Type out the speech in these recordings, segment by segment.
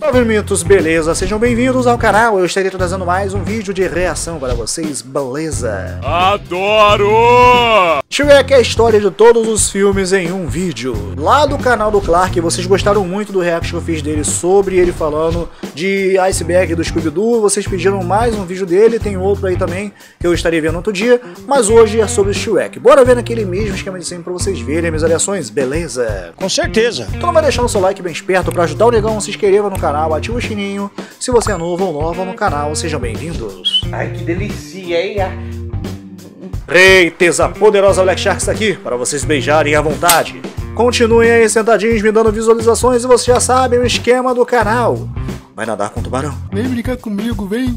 Salve mitos, beleza? Sejam bem-vindos ao canal. Eu estarei trazendo mais um vídeo de reação para vocês, beleza? Adoro! Shrek é a história de todos os filmes em um vídeo. Lá do canal do Clark, vocês gostaram muito do react que eu fiz dele sobre ele falando de Iceberg do Scooby-Doo. Vocês pediram mais um vídeo dele, tem outro aí também que eu estarei vendo outro dia. Mas hoje é sobre o Shrek. Bora ver naquele mesmo esquema de sempre pra vocês verem minhas avaliações, beleza? Com certeza. Então vai deixando o seu like bem esperto pra ajudar o negão, se inscreva no canal, ative o sininho. Se você é novo ou nova no canal, sejam bem-vindos. Ai, que delícia, hein? Ah, Eita, a poderosa Black Shark está aqui para vocês beijarem à vontade. Continuem aí sentadinhos me dando visualizações e vocês já sabem o esquema do canal. Vai nadar com o tubarão. Vem brincar comigo, vem.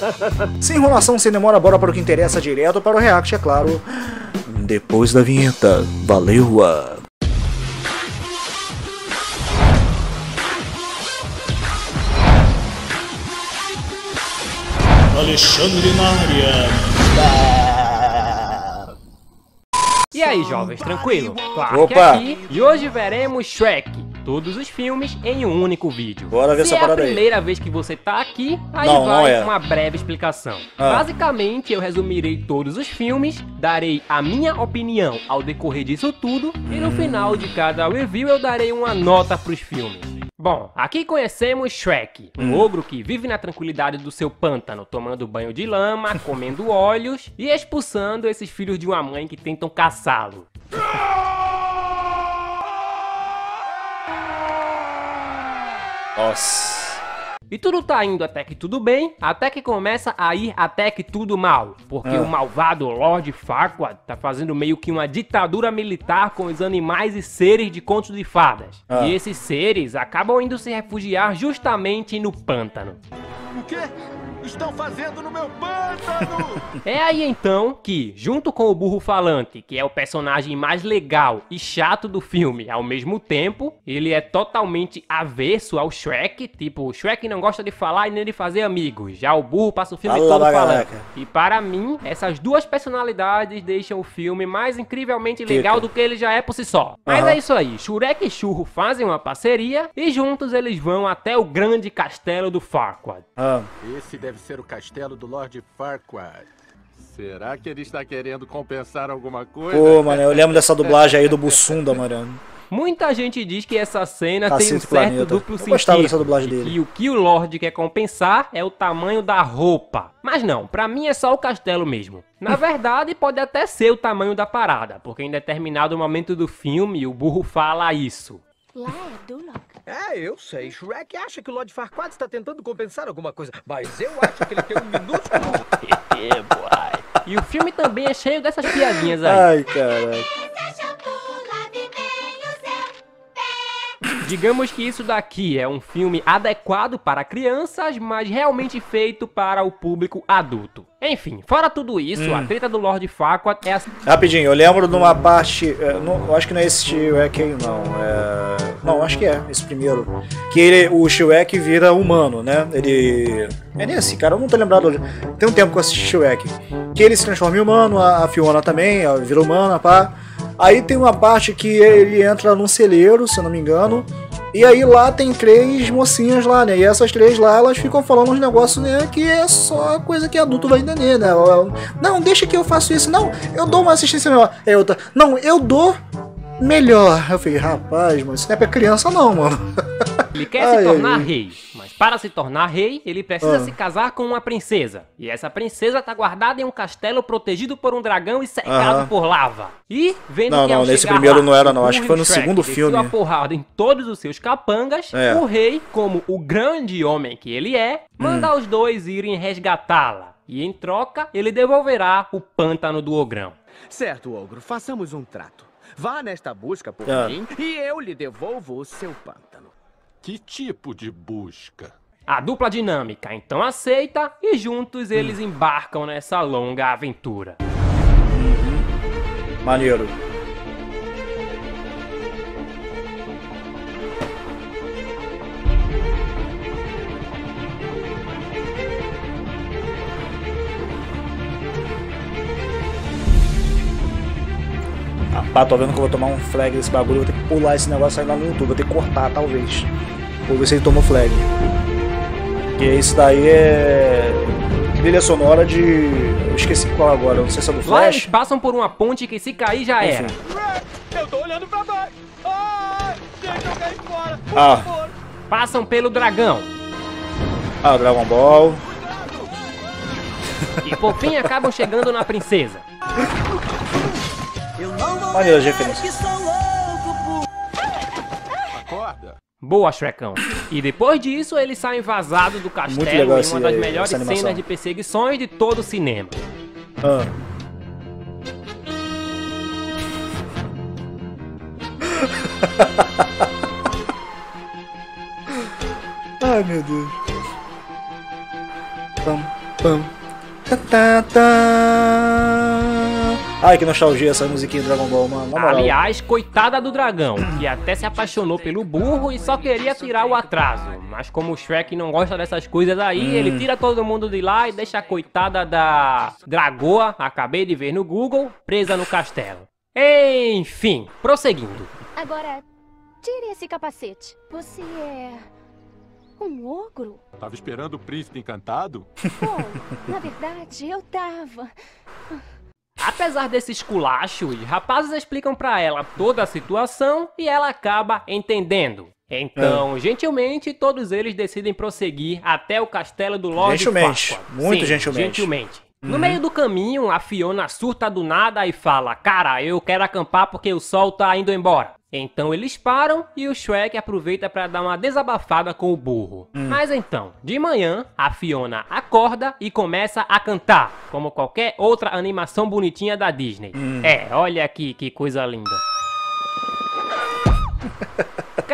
Sem enrolação, sem demora, bora para o que interessa direto para o react, é claro. Depois da vinheta. Valeu! -a. Alexandre Maria. E aí, jovens, tranquilo? Clark Opa. aqui e hoje veremos Shrek, todos os filmes em um único vídeo. Bora ver Se essa é a parada aí. primeira vez que você tá aqui, aí Não, não vai é. uma breve explicação. Ah. Basicamente, eu resumirei todos os filmes, darei a minha opinião ao decorrer disso tudo e no final de cada review eu darei uma nota pros filmes. Bom, aqui conhecemos Shrek, um Hum. ogro que vive na tranquilidade do seu pântano, tomando banho de lama, comendo olhos e expulsando esses filhos de uma mãe que tentam caçá-lo. Nossa. E tudo tá indo até que tudo bem, até que começa a ir até que tudo mal. Porque Ah. o malvado Lord Farquaad tá fazendo meio que uma ditadura militar com os animais e seres de contos de fadas. Ah. E esses seres acabam indo se refugiar justamente no pântano. O quê? Estão fazendo no meu pântano! É aí então que, junto com o burro falante, que é o personagem mais legal e chato do filme ao mesmo tempo, ele é totalmente avesso ao Shrek, tipo, o Shrek não gosta de falar e nem de fazer amigos, já o burro passa o filme Fala, todo falando. E para mim, essas duas personalidades deixam o filme mais incrivelmente legal do que ele já é por si só. Mas Aham. é isso aí, Shurek e Churro fazem uma parceria e juntos eles vão até o grande castelo do Farquaad. Ah, Esse deve ser o castelo do Lord Farquaad. Será que ele está querendo compensar alguma coisa? pô, mano, eu lembro dessa dublagem aí do Bussunda, mano. Muita gente diz que essa cena tem um certo Planeta. duplo Eu sentido. gostava dessa dublagem de dele. Que o que o Lorde quer compensar é o tamanho da roupa. Mas não, pra mim é só o castelo mesmo. Na verdade, pode até ser o tamanho da parada, porque em determinado momento do filme o burro fala isso. Lá é Duloc. É, eu sei. Shrek acha que o Lord Farquaad está tentando compensar alguma coisa, mas eu acho que ele tem um minúsculo... E o filme também é cheio dessas piadinhas aí. Ai, caralho. Digamos que isso daqui é um filme adequado para crianças, mas realmente feito para o público adulto. Enfim, fora tudo isso, Hum. a treta do Lord Farquaad é a Rapidinho, eu lembro de uma parte. é, não, eu acho que não é esse Shrek aí, não. É, não, acho que é, esse primeiro. Que ele, o Shrek vira humano, né? Ele. É nesse, cara, eu não tô lembrado. Tem um tempo que eu assisti Shrek. Que ele se transforma em humano, a, a Fiona também, ela vira humana, pá. Aí tem uma parte que ele entra num celeiro, se eu não me engano. E aí lá tem três mocinhas lá, né? E essas três lá, elas ficam falando uns negócios, né? Que é só coisa que adulto vai entender, né? Não, deixa que eu faço isso. Não, eu dou uma assistência melhor. Aí outra, não, eu dou melhor. Eu falei, rapaz, mano, isso não é pra criança não, mano. Ele quer Ai, se tornar ai. rei, mas para se tornar rei, ele precisa Ah. se casar com uma princesa. E essa princesa tá guardada em um castelo protegido por um dragão e cercado Aham. por lava. E vendo Não, que não, nesse primeiro lá, não era, não. o Acho que foi no Shrek segundo filme. a porrada em todos os seus capangas. É. O rei, como o grande homem que ele é, manda Hum. os dois irem resgatá-la. E em troca, ele devolverá o pântano do ogrão. Certo, Ogro, façamos um trato. Vá nesta busca por Ah. mim e eu lhe devolvo o seu pântano. Que tipo de busca? A dupla dinâmica então aceita e juntos eles Hum. embarcam nessa longa aventura. Maneiro. Rapaz, tô vendo que eu vou tomar um flag desse bagulho, vou ter que pular esse negócio aí lá no YouTube, vou ter que cortar, talvez. Vou ver se ele tomou flag. Que isso daí é. Trilha sonora de. Eu esqueci qual agora, não sei se é do Lá eles Flash. passam por uma ponte que se cair já era. Enfim. Eu tô olhando pra baixo. Ai, deixa eu cair fora. Por Ah. favor. Passam pelo dragão. Ah, Dragon Ball. E por fim acabam chegando na princesa. Maneiro as referências. Acorda. Boa, Shrekão. E depois disso, eles saem vazados do castelo em uma esse- das melhores essa animação. cenas de perseguições de todo o cinema. Ah. Ai meu Deus. Pam, pam. Tá, tá, tá. Ai que nostalgia essa musiquinha do Dragon Ball, mano. Aliás, coitada do dragão, que até se apaixonou pelo burro e só queria tirar o atraso. Mas como o Shrek não gosta dessas coisas aí, Hum. ele tira todo mundo de lá e deixa a coitada da Dragoa, acabei de ver no Google, presa no castelo. Enfim, prosseguindo. Agora, tire esse capacete. Você é. um ogro? Tava esperando o príncipe encantado? Bom, na verdade, eu tava. Apesar desse esculacho, os rapazes explicam pra ela toda a situação e ela acaba entendendo. Então, gentilmente, todos eles decidem prosseguir até o castelo do Lord Gentilmente, Farquaad. muito Sim, gentilmente. gentilmente. No meio do caminho, a Fiona surta do nada e fala: Cara, eu quero acampar porque o sol tá indo embora. Então eles param e o Shrek aproveita pra dar uma desabafada com o burro. Mas então, de manhã, a Fiona acorda e começa a cantar, como qualquer outra animação bonitinha da Disney. É, olha aqui que coisa linda.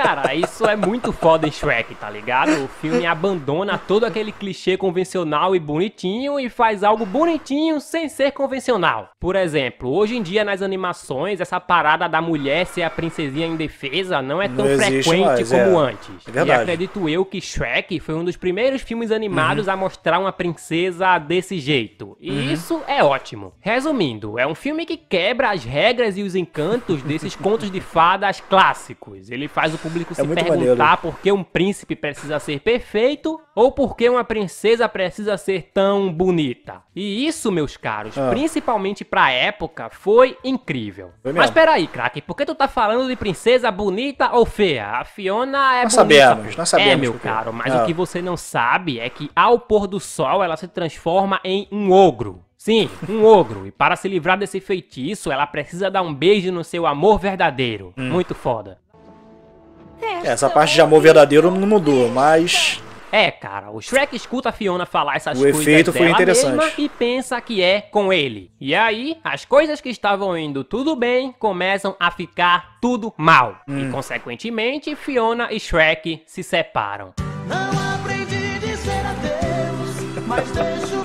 Cara, isso é muito foda em Shrek, tá ligado? O filme abandona todo aquele clichê convencional e bonitinho e faz algo bonitinho sem ser convencional. Por exemplo, hoje em dia nas animações, essa parada da mulher ser a princesinha indefesa não é tão Não frequente mais, como é. antes. É verdade. E acredito eu que Shrek foi um dos primeiros filmes animados a mostrar uma princesa desse jeito. E Uhum. isso é ótimo. Resumindo, é um filme que quebra as regras e os encantos desses contos de fadas clássicos. Ele faz o público se É perguntar maneiro. por que um príncipe precisa ser perfeito ou por que uma princesa precisa ser tão bonita. E isso, meus caros, Ah. principalmente pra época, foi incrível. Foi Mas peraí, craque, por que tu tá falando de princesa bonita ou feia? A Fiona é Nós bonita. sabemos, nós sabemos É, meu por quê. caro, mas Ah. o que você não sabe é que ao pôr do sol ela se transforma em um ogro. Sim, um ogro. E para se livrar desse feitiço, ela precisa dar um beijo no seu amor verdadeiro. Hum. Muito foda. Essa parte de amor verdadeiro não mudou, mas. É, cara, o Shrek escuta a Fiona falar essas O coisas efeito foi dela interessante. mesma e pensa que é com ele. E aí, as coisas que estavam indo tudo bem começam a ficar tudo mal. Hum. E, consequentemente, Fiona e Shrek se separam. Não aprendi a dizer adeus, mas deixo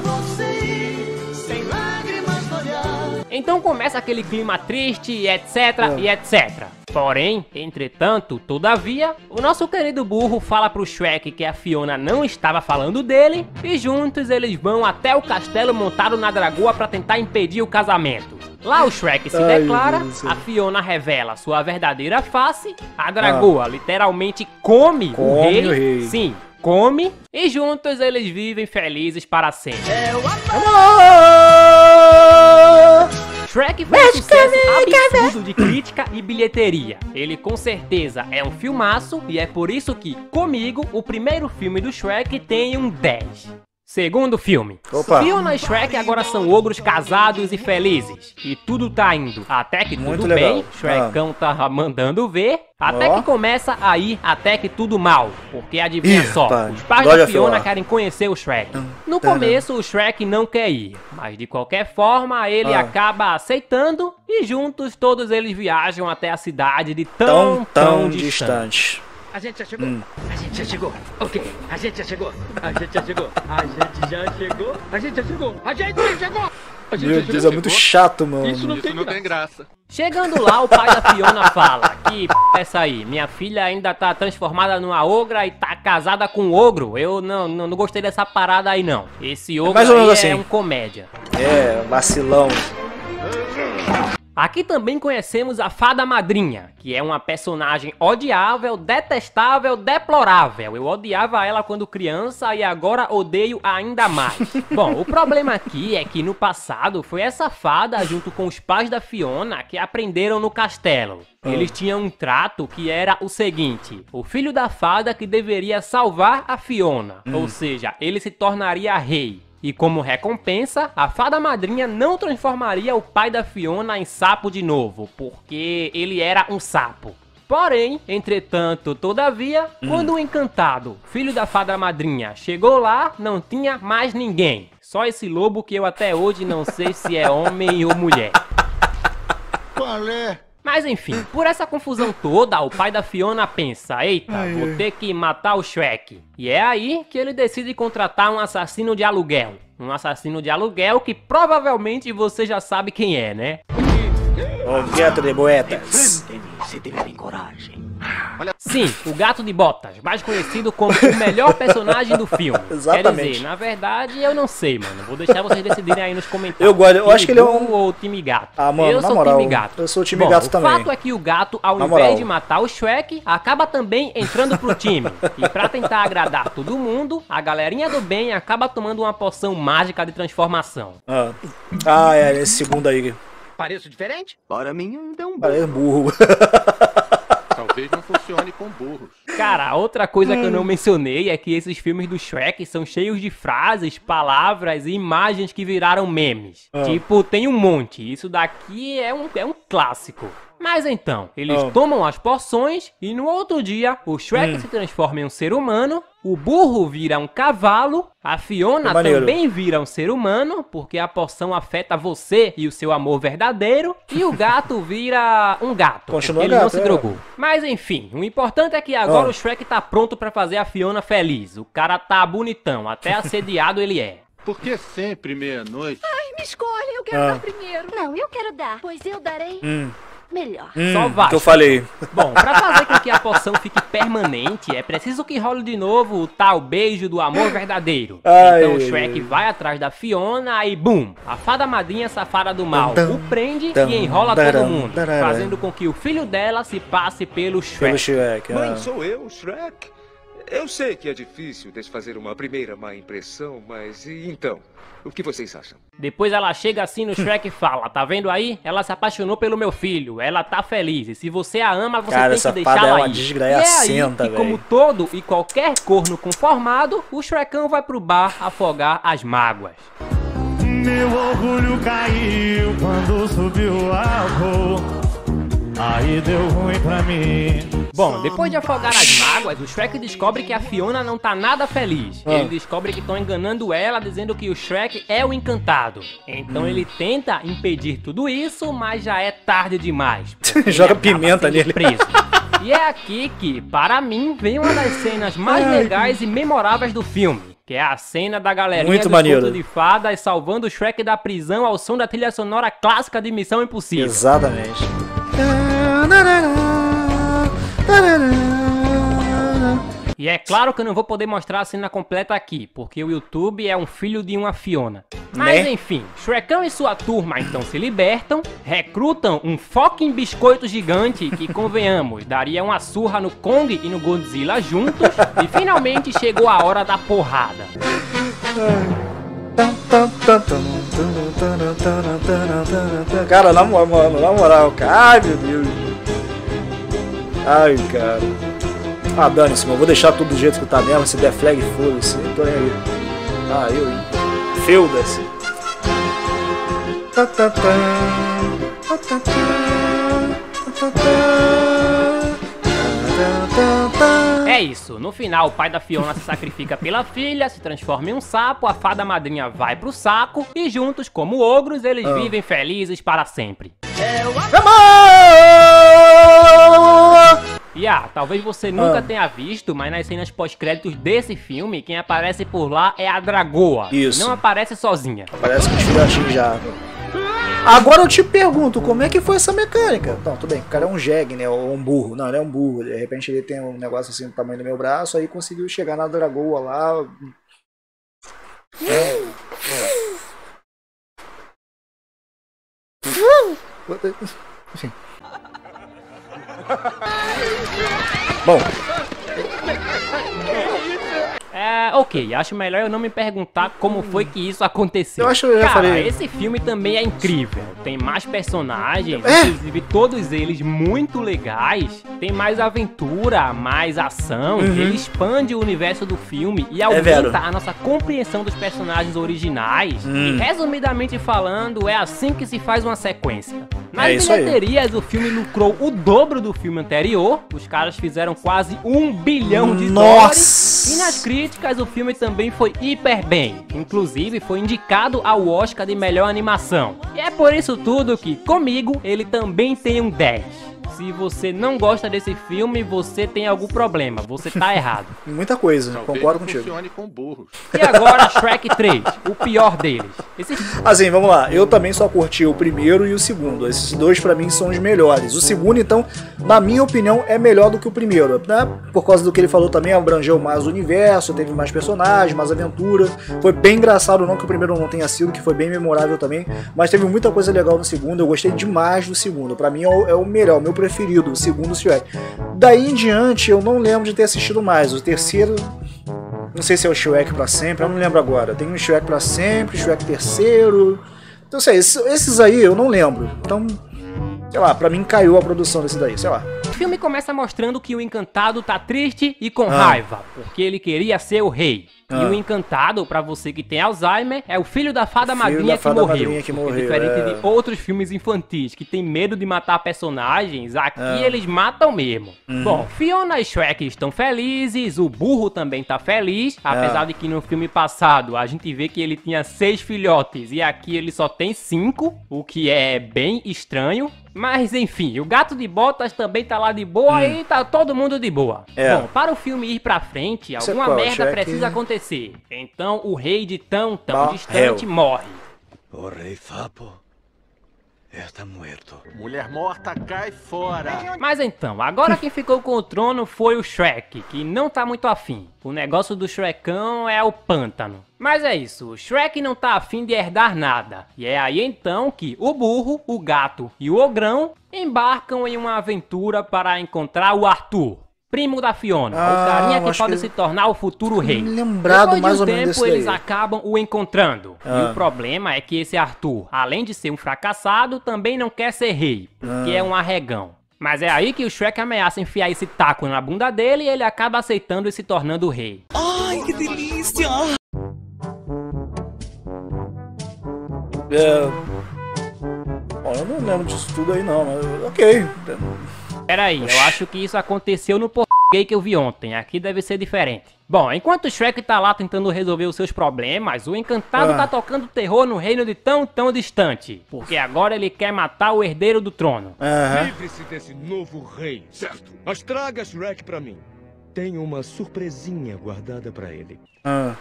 Então começa aquele clima triste, e etc, É. e etc. Porém, entretanto, todavia, o nosso querido burro fala pro Shrek que a Fiona não estava falando dele e juntos eles vão até o castelo montado na dragoa pra tentar impedir o casamento. Lá o Shrek se Ai, declara, a Fiona revela sua verdadeira face, a dragoa literalmente come, o, Come rei, o rei. sim, come, e juntos eles vivem felizes para sempre. Shrek foi um sucesso absurdo de crítica e bilheteria. Ele com certeza é um filmaço e é por isso que, comigo, o primeiro filme do Shrek tem um 10. Segundo filme. Opa. Fiona e Shrek agora são ogros casados e felizes. E tudo tá indo até que Muito tudo legal. bem. Shrekão tá mandando ver. Até Ó. que começa a ir até que tudo mal. Porque adivinha Ih, só, rapaz. os pais God da Fiona querem conhecer o Shrek. No Tadã. começo, o Shrek não quer ir. Mas de qualquer forma, ele Ah. acaba aceitando. E juntos todos eles viajam até a cidade de tão, Tão, tão, tão distante. distante. A gente já chegou. Hum. A gente já chegou. Ok, a gente já chegou. A gente já chegou. A gente já chegou. A gente já chegou. A gente já chegou. A gente Meu Deus, é chegou. muito chato, mano. Isso não Isso tem não graça. tem graça. Chegando lá, o pai da Fiona fala que p é essa aí, minha filha ainda tá transformada numa ogra e tá casada com um ogro. Eu não, não, não gostei dessa parada aí não. Esse ogro mais ou aí menos é assim. um comédia. É, vacilão. Aqui também conhecemos a Fada Madrinha, que é uma personagem odiável, detestável, deplorável. Eu odiava ela quando criança e agora odeio ainda mais. Bom, o problema aqui é que no passado foi essa fada, junto com os pais da Fiona, que aprenderam no castelo. Eles tinham um trato que era o seguinte: o filho da fada que deveria salvar a Fiona, ou seja, ele se tornaria rei. E como recompensa, a fada madrinha não transformaria o pai da Fiona em sapo de novo, porque ele era um sapo. Porém, entretanto, todavia, quando o encantado, filho da fada madrinha, chegou lá, não tinha mais ninguém. Só esse lobo que eu até hoje não sei se é homem ou mulher. Qual é? Mas enfim, por essa confusão toda, o pai da Fiona pensa: eita, vou ter que matar o Shrek. E é aí que ele decide contratar um assassino de aluguel. Um assassino de aluguel que provavelmente você já sabe quem é, né? O gato de boetas. Se tiverem coragem. Sim, o Gato de Botas, mais conhecido como o melhor personagem do filme. Quer Exatamente. dizer, na verdade, eu não sei, mano. Vou deixar vocês decidirem aí nos comentários. Eu gosto- eu acho que ele é um- ou time gato. Ah, mano, eu sou moral, time gato. eu sou time Bom, gato o também. fato é que o gato, ao Na invés moral. de matar o Shrek, acaba também entrando pro time. E pra tentar agradar todo mundo, a galerinha do bem acaba tomando uma poção mágica de transformação. Ah, ah é, esse segundo aí. Pareço diferente? Para mim ainda é um Parece burro. Funcione com burros. Cara, outra coisa que eu Hum. não mencionei é que esses filmes do Shrek são cheios de frases, palavras e imagens que viraram memes. Ah. Tipo, tem um monte. Isso daqui é um, é um clássico. Mas então, eles Ah. tomam as porções e no outro dia o Shrek Hum. se transforma em um ser humano, o burro vira um cavalo, a Fiona É também vira um ser humano, porque a porção afeta você e o seu amor verdadeiro, e o gato vira um gato, Continua ele não gato, se é. drogou. Mas enfim, o importante é que agora Ah. o Shrek tá pronto pra fazer a Fiona feliz. O cara tá bonitão, até assediado ele é. Por que sempre meia-noite? Me escolhe, eu quero Ah. dar primeiro. Não, eu quero dar, pois eu darei Hum, melhor. Só hum, vai. que eu falei. Bom, pra fazer com que a poção fique permanente, é preciso que role de novo o tal beijo do amor verdadeiro. Ai, então o Shrek ai. vai atrás da Fiona e bum! A fada madrinha safada do mal Tum, o prende tum, e enrola todo mundo, fazendo com que o filho dela se passe pelo Shrek. Pelo Shrek. Mãe, sou eu, Shrek. Eu sei que é difícil desfazer uma primeira má impressão, mas e então? O que vocês acham? Depois ela chega assim no Shrek e fala: Tá vendo aí? Ela se apaixonou pelo meu filho. Ela tá feliz. E se você a ama, você Cara, tem essa que fada deixá-la é uma e é velho. como todo e qualquer corno conformado, o Shrekão vai pro bar afogar as mágoas. Meu orgulho caiu quando subiu o álcool. Aí deu ruim pra mim. Bom, depois de afogar as mágoas, o Shrek descobre que a Fiona não tá nada feliz. Ah. Ele descobre que estão enganando ela, dizendo que o Shrek é o encantado. Então ele tenta impedir tudo isso, mas já é tarde demais. Joga pimenta nele. Preso. E é aqui que, para mim, vem uma das cenas mais legais e memoráveis do filme. Que é a cena da galerinha Muito do maneiro. de fadas salvando o Shrek da prisão ao som da trilha sonora clássica de Missão Impossível. Exatamente. E é claro que eu não vou poder mostrar a cena completa aqui, porque o YouTube é um filho de uma Fiona. Mas Né? enfim, Shrekão e sua turma então se libertam, recrutam um fucking biscoito gigante que, convenhamos, daria uma surra no Kong e no Godzilla juntos, e finalmente chegou a hora da porrada. Cara, na moral, mano, na moral, cara. Ai, meu Deus. Ai, cara. Ah, dane-se, mano. Vou deixar tudo do jeito que tá mesmo. Se der flag, foda-se. Não tô nem aí. Ah, eu, hein. Feuda-se. Tá. É isso, no final o pai da Fiona se sacrifica pela filha, se transforma em um sapo, a fada madrinha vai pro saco e juntos, como ogros, eles Ah. vivem felizes para sempre. E ah, talvez você nunca Ah. tenha visto, mas nas cenas pós-créditos desse filme, quem aparece por lá é a Dragoa. Isso. Não aparece sozinha. Parece que os filhotinhos já. Agora eu te pergunto, como é que foi essa mecânica? Não, tudo bem, o cara é um jegue, né? Ou um burro. Não, ele é um burro. De repente ele tem um negócio assim do tamanho do meu braço, aí conseguiu chegar na dragoa lá. Enfim. Bom, É, ok, acho melhor eu não me perguntar como foi que isso aconteceu. Eu acho que eu já Cara, falei. esse filme também é incrível. Tem mais personagens, É. inclusive todos eles muito legais. Tem mais aventura, mais ação. Ele expande o universo do filme e Uhum. É aumenta a nossa compreensão dos personagens originais. Hum. E resumidamente falando, é assim que se faz uma sequência. Nas É isso aí. bilheterias, o filme lucrou o dobro do filme anterior. Os caras fizeram quase um bilhão de Nossa! dólares. E nas críticas, o filme também foi hiper bem. Inclusive, foi indicado ao Oscar de melhor animação. E é por isso tudo que, comigo, ele também tem um 10. Se você não gosta desse filme, você tem algum problema. Você tá errado. muita coisa, Talvez concordo contigo. funcione com burros. E agora, Shrek 3, o pior deles. Esse Assim, vamos lá. Eu também só curti o primeiro e o segundo. Esses dois pra mim são os melhores. O segundo, então, na minha opinião, é melhor do que o primeiro, né? Por causa do que ele falou também, abrangeu mais o universo, teve mais personagens, mais aventura. Foi bem engraçado, não que o primeiro não tenha sido, que foi bem memorável também, mas teve muita coisa legal no segundo. Eu gostei demais do segundo. Pra mim é o, é o melhor, o meu preferido, o segundo Shrek. Daí em diante, eu não lembro de ter assistido mais. O terceiro não sei se é o Shrek pra sempre, eu não lembro agora. Tem um Shrek pra sempre, Shrek terceiro. Então, sei, esses, esses aí eu não lembro. Então, sei lá, pra mim caiu a produção desse daí, sei lá. O filme começa mostrando que o encantado tá triste e com Ah. raiva, porque ele queria ser o rei. E Ah. o encantado, pra você que tem Alzheimer, é o filho da fada da que morreu. madrinha que morreu, diferente é. de outros filmes infantis que tem medo de matar personagens, aqui Ah. eles matam mesmo. Uhum. Bom, Fiona e Shrek estão felizes, o burro também tá feliz, apesar Ah. de que no filme passado a gente vê que ele tinha seis filhotes e aqui ele só tem cinco, o que é bem estranho. Mas enfim, o gato de botas também tá lá de boa e tá todo mundo de boa. Hum. É. Bom, para o filme ir pra frente, é alguma qual? merda precisa acontecer. Então o rei de tão tão Bah, distante hell. morre. O rei Fapo está muerto. Mulher morta, cai fora. Mas então, agora quem ficou com o trono foi o Shrek, que não tá muito afim. O negócio do Shrekão é o pântano. Mas é isso, o Shrek não tá afim de herdar nada. E é aí então que o burro, o gato e o ogrão embarcam em uma aventura para encontrar o Arthur. Primo da Fiona, Ah, o carinha que pode que- se tornar o futuro rei. Lembrado Depois de mais um ou menos tempo, desse daí. eles acabam o encontrando. E Ah. o problema é que esse Arthur, além de ser um fracassado, também não quer ser rei, porque Ah. é um arregão. Mas é aí que o Shrek ameaça enfiar esse taco na bunda dele e ele acaba aceitando e se tornando rei. É... Bom, eu não lembro disso tudo aí não, mas ok. Peraí, eu acho que isso aconteceu no porquê que eu vi ontem. Aqui deve ser diferente. Bom, enquanto o Shrek tá lá tentando resolver os seus problemas, o Encantado Ah. tá tocando terror no reino de tão tão distante. Porque agora ele quer matar o herdeiro do trono. Aham. Livre-se desse novo rei, certo? Mas traga Shrek pra mim. Tenho uma surpresinha guardada pra ele. Ah.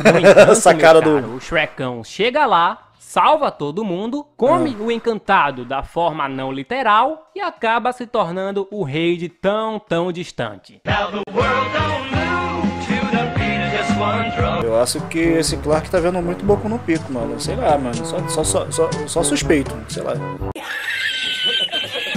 Entanto, cara caro, do- O Shrekão chega lá, salva todo mundo, come Ah. o encantado da forma não literal e acaba se tornando o rei de tão tão distante. Eu acho que esse Clark tá vendo muito boco no pico, mano. Sei lá, mano. Só, só, só, só, só suspeito, sei lá.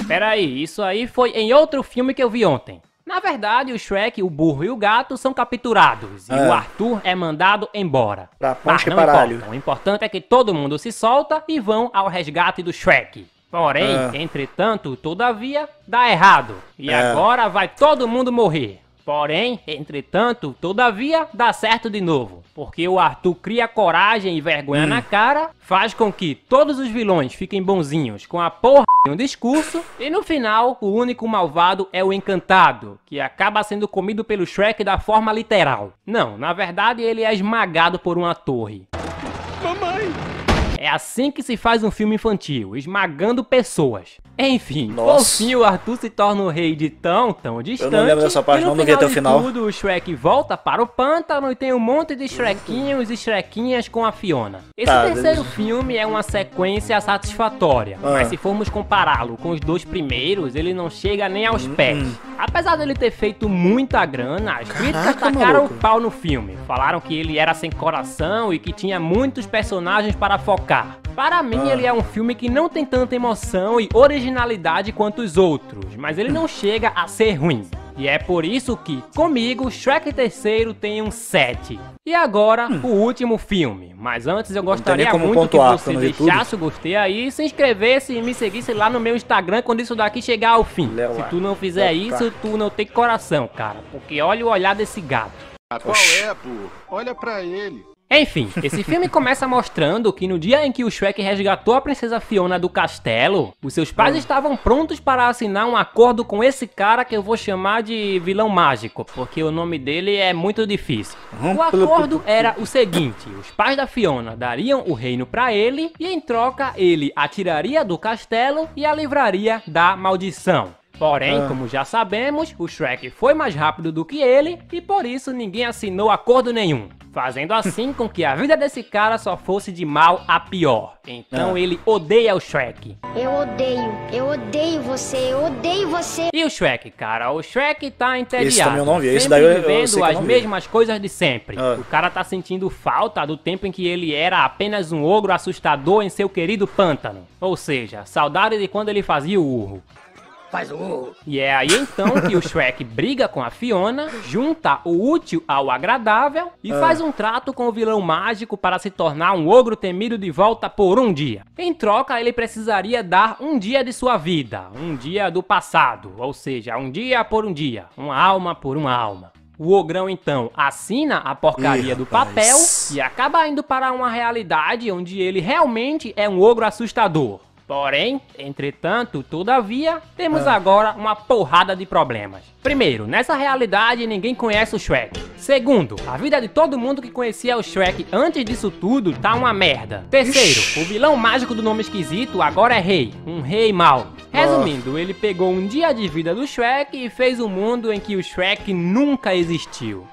Peraí, isso aí foi em outro filme que eu vi ontem. Na verdade, o Shrek, o burro e o gato são capturados e É. o Arthur é mandado embora. Pra Mas não paralho. importa, o importante é que todo mundo se solta e vão ao resgate do Shrek. Porém, É. entretanto, todavia, dá errado. E É. agora vai todo mundo morrer. Porém, entretanto, todavia, dá certo de novo. Porque o Arthur cria coragem e vergonha Hum. na cara, faz com que todos os vilões fiquem bonzinhos com a porra de um discurso, e no final, o único malvado é o Encantado, que acaba sendo comido pelo Shrek da forma literal. Não, na verdade ele é esmagado por uma torre. É assim que se faz um filme infantil, esmagando pessoas. Enfim, por Nossa. fim o Arthur se torna o rei de tão, tão distante. lembro dessa parte, não, não vi até o final. Tudo, o Shrek volta para o pântano e tem um monte de Shrekinhos e Shrekinhas com a Fiona. Esse Tá, terceiro beleza. filme é uma sequência satisfatória, Ah. mas se formos compará-lo com os dois primeiros, ele não chega nem Hum, aos pés. Apesar dele ter feito muita grana, as críticas tacaram o pau no filme. Falaram que ele era sem coração e que tinha muitos personagens para focar. Para mim, Ah. ele é um filme que não tem tanta emoção e originalidade quanto os outros, mas ele não chega a ser ruim. E é por isso que, comigo, Shrek terceiro tem um 7. E agora, o último filme. Mas antes eu Hum. gostaria como muito pontuar, que você deixasse o gostei aí, se inscrevesse e me seguisse lá no meu Instagram quando isso daqui chegar ao fim. Se tu não fizer isso, tu não tem coração, cara. Porque olha o olhar desse gato. Qual é, burro? Olha pra ele. Enfim, esse filme começa mostrando que no dia em que o Shrek resgatou a princesa Fiona do castelo, os seus pais Hum. estavam prontos para assinar um acordo com esse cara que eu vou chamar de vilão mágico, porque o nome dele é muito difícil. Uhum. O acordo era o seguinte: os pais da Fiona dariam o reino para ele e em troca ele a tiraria do castelo e a livraria da maldição. Porém, Ah. como já sabemos, o Shrek foi mais rápido do que ele e por isso ninguém assinou acordo nenhum, fazendo assim com que a vida desse cara só fosse de mal a pior. Então Ah. ele odeia o Shrek. Eu odeio, eu odeio você, eu odeio você. E o Shrek, cara? O Shrek tá entediado. Esse também eu não vi, esse daí eu- eu vivendo eu as não vi. mesmas coisas de sempre. Ah. O cara tá sentindo falta do tempo em que ele era apenas um ogro assustador em seu querido pântano. Ou seja, saudade de quando ele fazia o urro. O. E é aí então que o Shrek briga com a Fiona, junta o útil ao agradável e Ah. faz um trato com o vilão mágico para se tornar um ogro temido de volta por um dia. Em troca, ele precisaria dar um dia de sua vida, um dia do passado, ou seja, um dia por um dia, uma alma por uma alma. O ogrão então assina a porcaria Ih, do rapaz. papel e acaba indo para uma realidade onde ele realmente é um ogro assustador. Porém, entretanto, todavia, temos Ah. agora uma porrada de problemas. Primeiro, nessa realidade ninguém conhece o Shrek. Segundo, a vida de todo mundo que conhecia o Shrek antes disso tudo tá uma merda. Terceiro, Ixi. o vilão mágico do nome esquisito agora é rei, um rei mau. Resumindo, ele pegou um dia de vida do Shrek e fez um mundo em que o Shrek nunca existiu.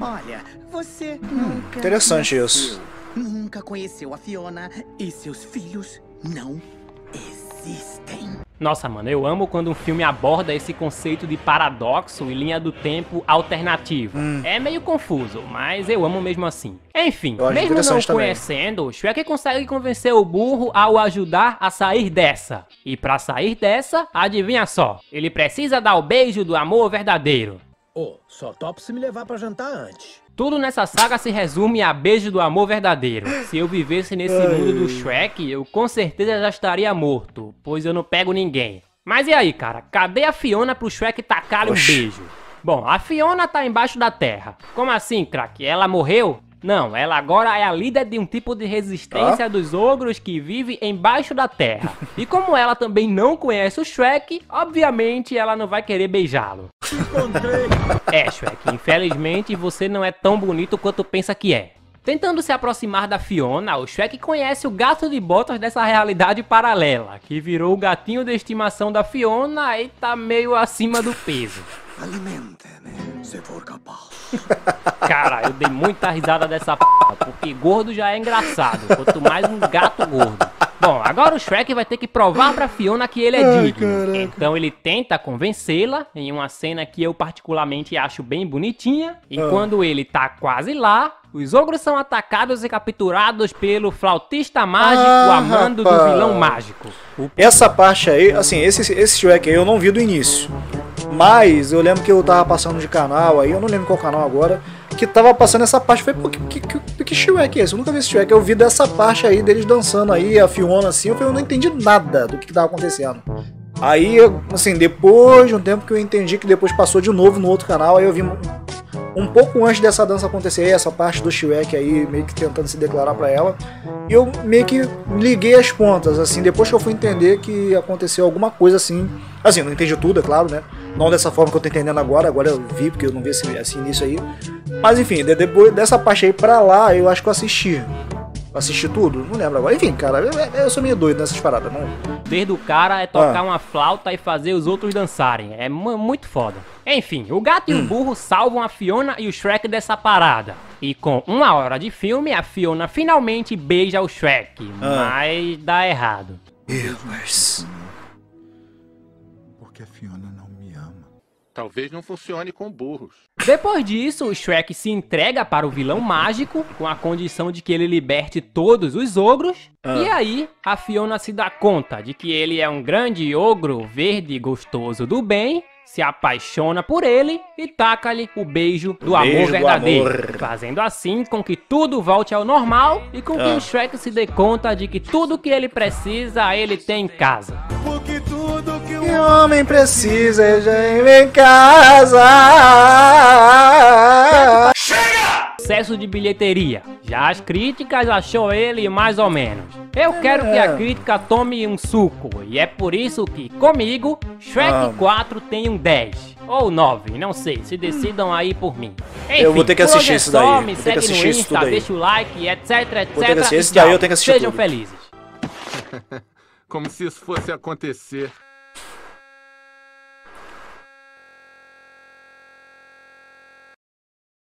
Olha, você nunca. Interessante conheceu- isso. Nunca conheceu a Fiona e seus filhos não existem. Nossa, mano, eu amo quando um filme aborda esse conceito de paradoxo e linha do tempo alternativa. Hum. É meio confuso, mas eu amo mesmo assim. Enfim, mesmo não interessante também. conhecendo, Shrek consegue convencer o burro a o ajudar a sair dessa. E pra sair dessa, adivinha só, ele precisa dar o beijo do amor verdadeiro. Ô, só topo se me levar pra jantar antes. Tudo nessa saga se resume a beijo do amor verdadeiro. Se eu vivesse nesse mundo do Shrek, eu com certeza já estaria morto, pois eu não pego ninguém. Mas e aí, cara? Cadê a Fiona pro Shrek tacar um beijo? Bom, a Fiona tá embaixo da terra. Como assim, craque? Ela morreu? Não, ela agora é a líder de um tipo de resistência dos ogros que vive embaixo da terra. E como ela também não conhece o Shrek, obviamente ela não vai querer beijá-lo. É, Shrek, infelizmente você não é tão bonito quanto pensa que é. Tentando se aproximar da Fiona, o Shrek conhece o gato de botas dessa realidade paralela, que virou o gatinho de estimação da Fiona e tá meio acima do peso. Alimente-me, se for capaz. Cara, eu dei muita risada dessa p, porque gordo já é engraçado, quanto mais um gato gordo. Bom, agora o Shrek vai ter que provar pra Fiona que ele é Ai, digno. caraca. Então ele tenta convencê-la em uma cena que eu particularmente acho bem bonitinha. E Ah. quando ele tá quase lá, os ogros são atacados e capturados pelo flautista mágico Ah, amando do rapaz. vilão mágico. O Essa parte aí, assim, esse, esse Shrek aí eu não vi do início. Mas eu lembro que eu tava passando de canal aí, eu não lembro qual canal agora, que tava passando essa parte. Foi, pô, que, que, que, que Shrek é esse? Eu nunca vi esse Shrek. Eu vi dessa parte aí deles dançando aí, a Fiona assim, eu, falei, eu não entendi nada do que, que tava acontecendo. Aí, eu, assim, depois de um tempo que eu entendi que depois passou de novo no outro canal, aí eu vi um, pouco antes dessa dança acontecer, essa parte do Shrek aí, meio que tentando se declarar pra ela. Eu meio que liguei as pontas, assim, depois que eu fui entender que aconteceu alguma coisa assim. Assim, não entendi tudo, é claro, né? Não dessa forma que eu tô entendendo agora, agora eu vi, porque eu não vi esse, esse início aí. Mas enfim, de- depois dessa parte aí pra lá, eu acho que eu assisti. Assisti tudo? Não lembro agora. Enfim, cara, eu, eu sou meio doido nessas paradas, não. poder do cara é tocar Ah. uma flauta e fazer os outros dançarem. É mu- muito foda. Enfim, o gato e Hum. o burro salvam a Fiona e o Shrek dessa parada. E com uma hora de filme, a Fiona finalmente beija o Shrek. Ah. Mas dá errado. Mas... Porque a Fiona. Talvez não funcione com burros. Depois disso, o Shrek se entrega para o vilão mágico com a condição de que ele liberte todos os ogros. Ah. E aí, a Fiona se dá conta de que ele é um grande ogro verde e gostoso do bem, se apaixona por ele e taca-lhe o beijo do amor beijo do verdadeiro, amor. fazendo assim com que tudo volte ao normal e com que Ah. o Shrek se dê conta de que tudo que ele precisa ele tem em casa. Porque tudo que homem precisa já em casa. Sucesso de bilheteria. Já as críticas achou ele mais ou menos. Eu quero que a crítica tome um suco. E é por isso que, comigo, Shrek Ah. 4 tem um 10. Ou 9, não sei. Se decidam aí por mim. Enfim, Eu vou ter que assistir é isso só, daí. Me Vou ter que segue assistir no isso Insta, tudo aí. deixa o like, etc, etc. Vou ter que assistir esse daí, eu tenho que assistir Sejam tudo. felizes. Como se isso fosse acontecer.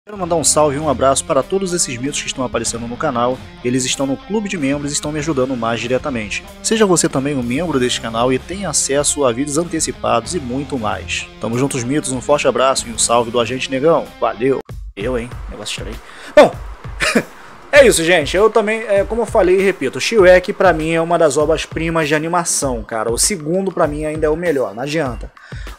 Quero mandar um salve e um abraço para todos esses mitos que estão aparecendo no canal. Eles estão no clube de membros e estão me ajudando mais diretamente. Seja você também um membro deste canal e tenha acesso a vídeos antecipados e muito mais. Tamo juntos, mitos. Um forte abraço e um salve do Agente Negão. Valeu. Eu, hein? Negócio estranho. Bom, é isso, gente. Eu também, é, como eu falei e repito, Shrek pra mim é uma das obras-primas de animação, cara. O segundo pra mim ainda é o melhor, não adianta.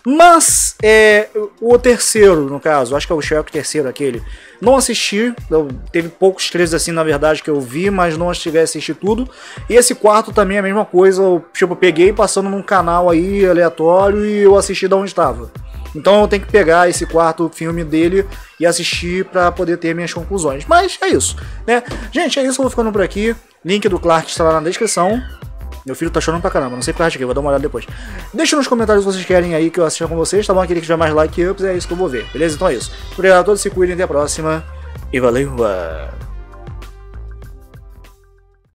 Mas é, o terceiro, no caso, acho que é o Shrek terceiro aquele, não assisti. Eu, teve poucos trechos assim, na verdade, que eu vi, mas não cheguei a assistir tudo. E esse quarto também é a mesma coisa. Eu, tipo, peguei passando num canal aí aleatório e eu assisti da onde estava. Então eu tenho que pegar esse quarto filme dele e assistir pra poder ter minhas conclusões. Mas é isso, né? Gente, é isso, eu vou ficando por aqui. Link do Clark está lá na descrição. Meu filho tá chorando pra caramba, não sei por que, vou dar uma olhada depois. Deixa nos comentários se vocês querem aí que eu assista com vocês, tá bom? Aquele que tiver mais like ups, é isso que eu vou ver, beleza? Então é isso. Obrigado a todos, se cuidem, até a próxima. E valeu!